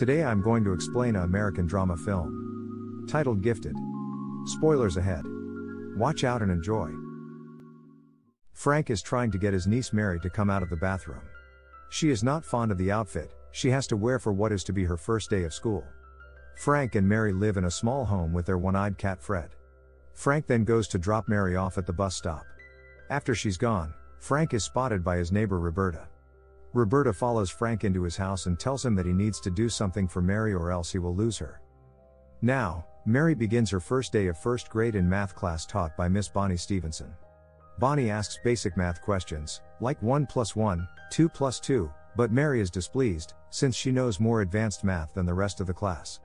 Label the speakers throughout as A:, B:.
A: Today I'm going to explain a American drama film titled Gifted. Spoilers ahead. Watch out and enjoy. Frank is trying to get his niece Mary to come out of the bathroom. She is not fond of the outfit she has to wear for what is to be her first day of school. Frank and Mary live in a small home with their one eyed cat Fred. Frank then goes to drop Mary off at the bus stop. After she's gone, Frank is spotted by his neighbor Roberta. Roberta follows Frank into his house and tells him that he needs to do something for Mary or else he will lose her. Now, Mary begins her first day of first grade in math class taught by Miss Bonnie Stevenson. Bonnie asks basic math questions, like 1 plus 1, 2 plus 2, but Mary is displeased, since she knows more advanced math than the rest of the class.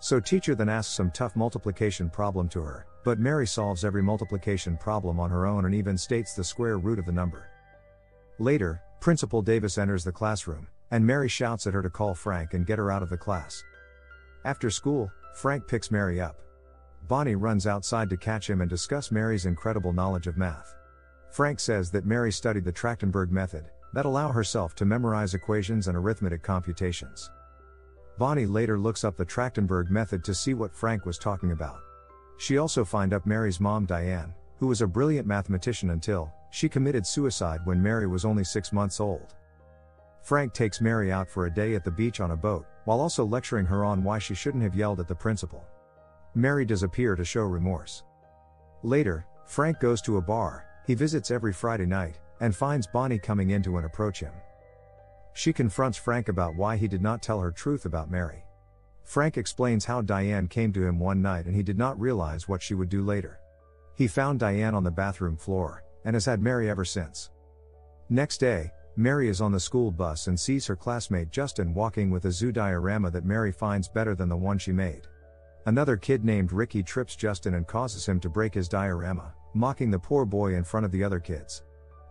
A: So teacher then asks some tough multiplication problem to her, but Mary solves every multiplication problem on her own and even states the square root of the number. Later, Principal Davis enters the classroom, and Mary shouts at her to call Frank and get her out of the class. After school, Frank picks Mary up. Bonnie runs outside to catch him and discuss Mary's incredible knowledge of math. Frank says that Mary studied the Trachtenberg method, that allow herself to memorize equations and arithmetic computations. Bonnie later looks up the Trachtenberg method to see what Frank was talking about. She also find up Mary's mom Diane, who was a brilliant mathematician until she committed suicide when Mary was only 6 months old. Frank takes Mary out for a day at the beach on a boat, while also lecturing her on why she shouldn't have yelled at the principal. Mary does appear to show remorse. Later, Frank goes to a bar, he visits every Friday night, and finds Bonnie coming in to and approach him. She confronts Frank about why he did not tell her truth about Mary. Frank explains how Diane came to him one night and he did not realize what she would do later. He found Diane on the bathroom floor, and has had Mary ever since. Next day, Mary is on the school bus and sees her classmate Justin walking with a zoo diorama that Mary finds better than the one she made. Another kid named Ricky trips Justin and causes him to break his diorama, mocking the poor boy in front of the other kids.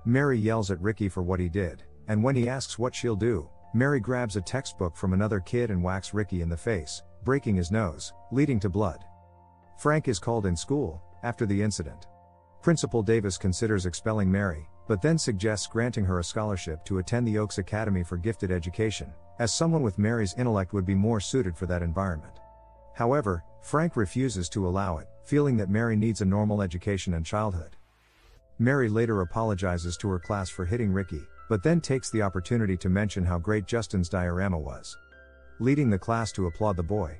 A: Mary yells at Ricky for what he did, and when he asks what she'll do, Mary grabs a textbook from another kid and whacks Ricky in the face, breaking his nose, leading to blood. Frank is called in school, after the incident. Principal Davis considers expelling Mary, but then suggests granting her a scholarship to attend the Oaks Academy for Gifted Education, as someone with Mary's intellect would be more suited for that environment. However, Frank refuses to allow it, feeling that Mary needs a normal education and childhood. Mary later apologizes to her class for hitting Ricky, but then takes the opportunity to mention how great Justin's diorama was. Leading the class to applaud the boy.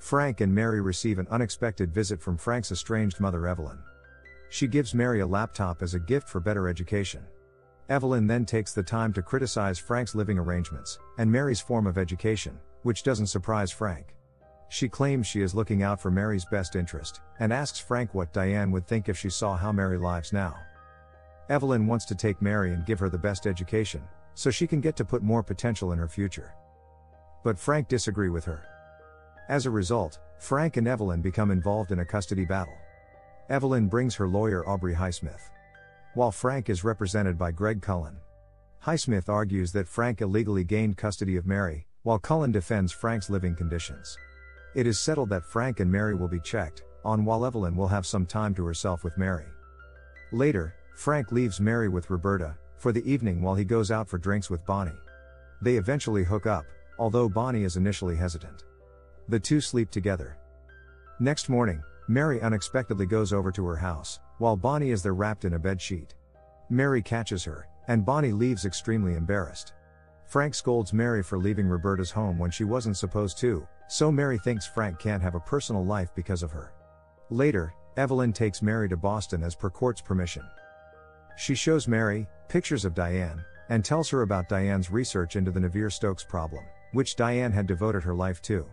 A: Frank and Mary receive an unexpected visit from Frank's estranged mother Evelyn. She gives Mary a laptop as a gift for better education. Evelyn then takes the time to criticize Frank's living arrangements, and Mary's form of education, which doesn't surprise Frank. She claims she is looking out for Mary's best interest, and asks Frank what Diane would think if she saw how Mary lives now. Evelyn wants to take Mary and give her the best education, so she can get to put more potential in her future. But Frank disagree with her. As a result, Frank and Evelyn become involved in a custody battle. Evelyn brings her lawyer Aubrey Highsmith. While Frank is represented by Greg Cullen. Highsmith argues that Frank illegally gained custody of Mary, while Cullen defends Frank's living conditions. It is settled that Frank and Mary will be checked on while Evelyn will have some time to herself with Mary. Later, Frank leaves Mary with Roberta for the evening while he goes out for drinks with Bonnie. They eventually hook up, although Bonnie is initially hesitant. The two sleep together. Next morning, Mary unexpectedly goes over to her house, while Bonnie is there wrapped in a bed sheet. Mary catches her, and Bonnie leaves extremely embarrassed. Frank scolds Mary for leaving Roberta's home when she wasn't supposed to, so Mary thinks Frank can't have a personal life because of her. Later, Evelyn takes Mary to Boston as per court's permission. She shows Mary pictures of Diane and tells her about Diane's research into the Navier-Stokes problem, which Diane had devoted her life to.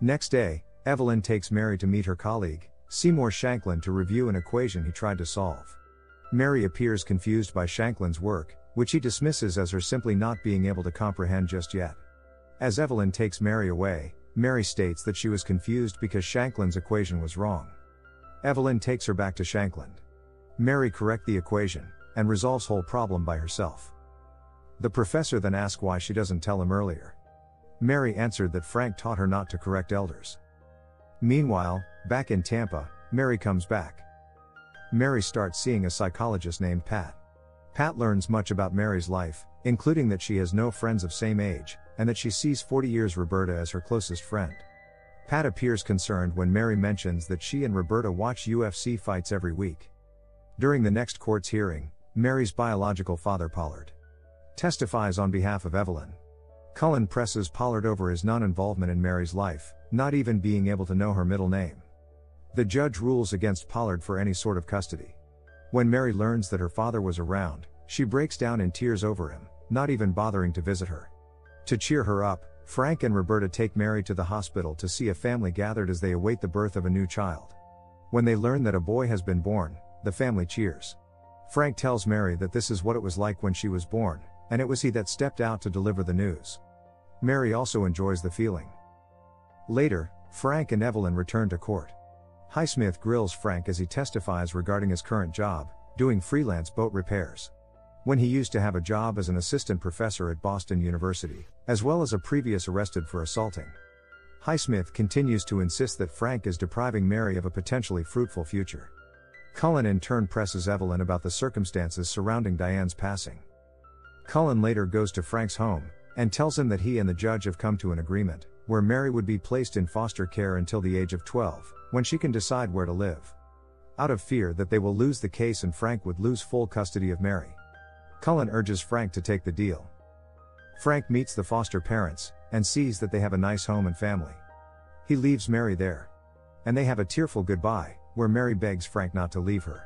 A: Next day, Evelyn takes Mary to meet her colleague, Seymour Shanklin to review an equation he tried to solve. Mary appears confused by Shanklin's work, which he dismisses as her simply not being able to comprehend just yet. As Evelyn takes Mary away, Mary states that she was confused because Shanklin's equation was wrong. Evelyn takes her back to Shanklin. Mary correct the equation and resolves whole problem by herself. The professor then asks why she doesn't tell him earlier. Mary answered that Frank taught her not to correct elders. Meanwhile, back in Tampa, Mary comes back. Mary starts seeing a psychologist named Pat. Pat learns much about Mary's life, including that she has no friends of same age, and that she sees 40 years Roberta as her closest friend. Pat appears concerned when Mary mentions that she and Roberta watch UFC fights every week. During the next court's hearing, Mary's biological father Pollard testifies on behalf of Evelyn. Cullen presses Pollard over his non involvement in Mary's life, not even being able to know her middle name. The judge rules against Pollard for any sort of custody. When Mary learns that her father was around, she breaks down in tears over him, not even bothering to visit her. To cheer her up, Frank and Roberta take Mary to the hospital to see a family gathered as they await the birth of a new child. When they learn that a boy has been born, the family cheers. Frank tells Mary that this is what it was like when she was born, and it was he that stepped out to deliver the news. Mary also enjoys the feeling. Later, Frank and Evelyn return to court. Highsmith grills Frank as he testifies regarding his current job, doing freelance boat repairs when he used to have a job as an assistant professor at Boston University, as well as a previous arrested for assaulting. Highsmith continues to insist that Frank is depriving Mary of a potentially fruitful future. Cullen in turn presses Evelyn about the circumstances surrounding Diane's passing. Cullen later goes to Frank's home and tells him that he and the judge have come to an agreement where Mary would be placed in foster care until the age of 12, when she can decide where to live. Out of fear that they will lose the case and Frank would lose full custody of Mary. Cullen urges Frank to take the deal. Frank meets the foster parents and sees that they have a nice home and family. He leaves Mary there. And they have a tearful goodbye, where Mary begs Frank not to leave her.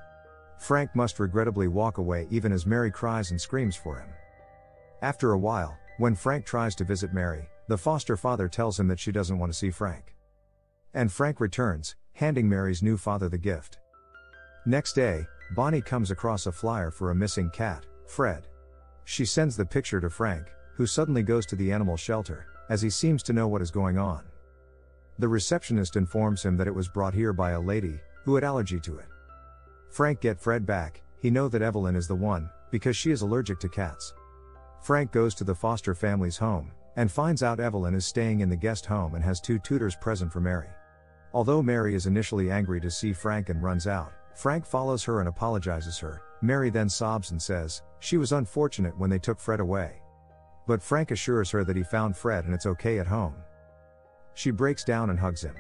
A: Frank must regrettably walk away even as Mary cries and screams for him. After a while, when Frank tries to visit Mary, the foster father tells him that she doesn't want to see Frank. And Frank returns, handing Mary's new father the gift. Next day, Bonnie comes across a flyer for a missing cat, Fred. She sends the picture to Frank, who suddenly goes to the animal shelter, as he seems to know what is going on. The receptionist informs him that it was brought here by a lady, who had allergy to it. Frank get Fred back, he know that Evelyn is the one, because she is allergic to cats. Frank goes to the foster family's home, and finds out Evelyn is staying in the guest home and has two tutors present for Mary. Although Mary is initially angry to see Frank and runs out, Frank follows her and apologizes her. Mary then sobs and says, she was unfortunate when they took Fred away. But Frank assures her that he found Fred and it's okay at home. She breaks down and hugs him.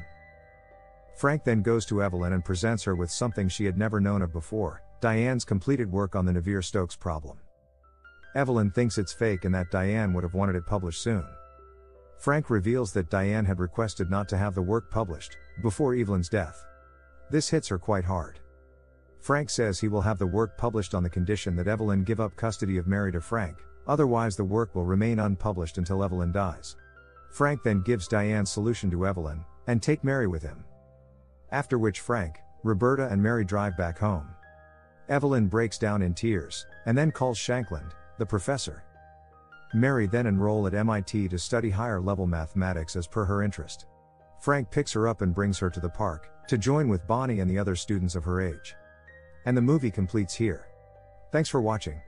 A: Frank then goes to Evelyn and presents her with something she had never known of before Diane's completed work on the Navier Stokes problem. Evelyn thinks it's fake and that Diane would have wanted it published soon. Frank reveals that Diane had requested not to have the work published before Evelyn's death. This hits her quite hard. Frank says he will have the work published on the condition that Evelyn give up custody of Mary to Frank, otherwise, the work will remain unpublished until Evelyn dies. Frank then gives Diane's solution to Evelyn, and take Mary with him. After which Frank, Roberta, and Mary drive back home. Evelyn breaks down in tears, and then calls Shanklin, the professor. Mary then enroll at MIT to study higher level mathematics as per her interest. Frank picks her up and brings her to the park, to join with Bonnie and the other students of her age. And the movie completes here. Thanks for watching.